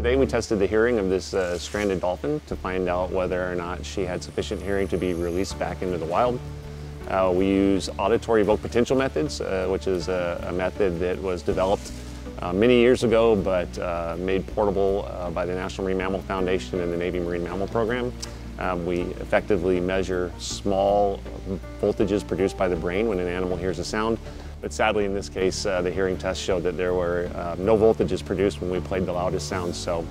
Today we tested the hearing of this uh, stranded dolphin to find out whether or not she had sufficient hearing to be released back into the wild. Uh, we use auditory evoked potential methods, uh, which is a, a, method that was developed uh, many years ago but uh, made portable uh, by the National Marine Mammal Foundation and the Navy Marine Mammal Program. Um, we effectively measure small voltages produced by the brain when an animal hears a sound but sadly, in this case, uh, the hearing test showed that there were uh, no voltages produced when we played the loudest sounds. So,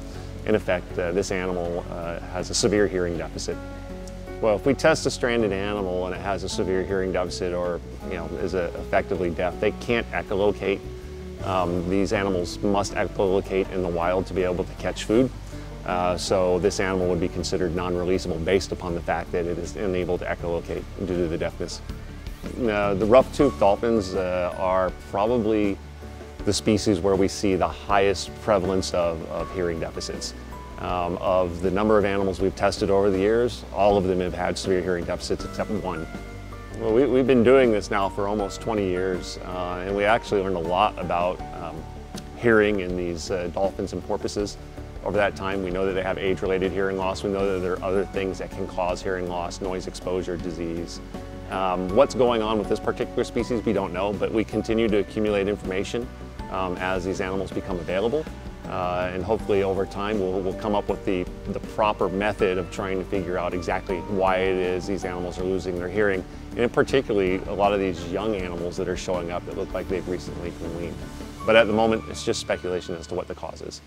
in effect, uh, this animal uh, has a severe hearing deficit. Well, if we test a stranded animal and it has a severe hearing deficit or you know is effectively deaf, they can't echolocate. Um, these animals must echolocate in the wild to be able to catch food. Uh, so this animal would be considered non-releasable based upon the fact that it is unable to echolocate due to the deafness. Uh, the rough-toothed dolphins uh, are probably the species where we see the highest prevalence of, of hearing deficits. Um, of the number of animals we've tested over the years, all of them have had severe hearing deficits except one. Well, we, have been doing this now for almost 20 years, uh, and we actually learned a lot about hearing in these uh, dolphins and porpoises. Over that time, we know that they have age-related hearing loss. We know that there are other things that can cause hearing loss, noise exposure, disease. Um, what's going on with this particular species, we don't know, but we continue to accumulate information um, as these animals become available. Uh, and hopefully over time we'll, we'll, come up with the, the proper method of trying to figure out exactly why it is these animals are losing their hearing. And particularly a lot of these young animals that are showing up that look like they've recently been weaned. But at the moment it's just speculation as to what the cause is.